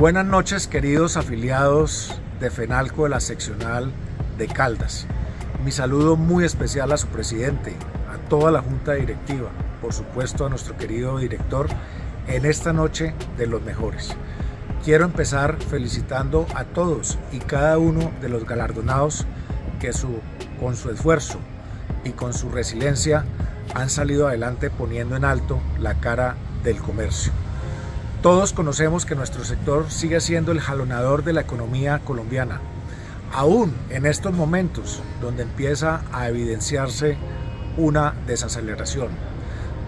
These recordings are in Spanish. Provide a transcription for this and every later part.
Buenas noches queridos afiliados de FENALCO de la seccional de Caldas. Mi saludo muy especial a su presidente, a toda la junta directiva, por supuesto a nuestro querido director, en esta noche de los mejores. Quiero empezar felicitando a todos y cada uno de los galardonados que con su esfuerzo y con su resiliencia han salido adelante poniendo en alto la cara del comercio. Todos conocemos que nuestro sector sigue siendo el jalonador de la economía colombiana, aún en estos momentos donde empieza a evidenciarse una desaceleración.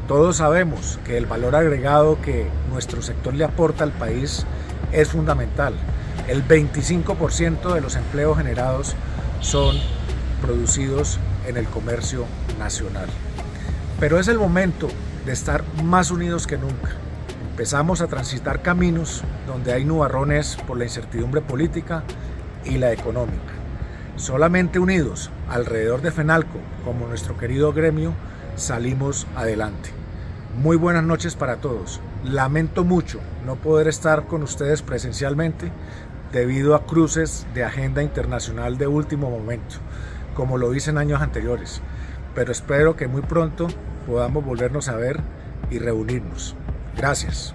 Todos sabemos que el valor agregado que nuestro sector le aporta al país es fundamental. El 25% de los empleos generados son producidos en el comercio nacional. Pero es el momento de estar más unidos que nunca. Empezamos a transitar caminos donde hay nubarrones por la incertidumbre política y la económica. Solamente unidos alrededor de FENALCO, como nuestro querido gremio, salimos adelante. Muy buenas noches para todos. Lamento mucho no poder estar con ustedes presencialmente debido a cruces de agenda internacional de último momento, como lo hice en años anteriores, pero espero que muy pronto podamos volvernos a ver y reunirnos. Gracias.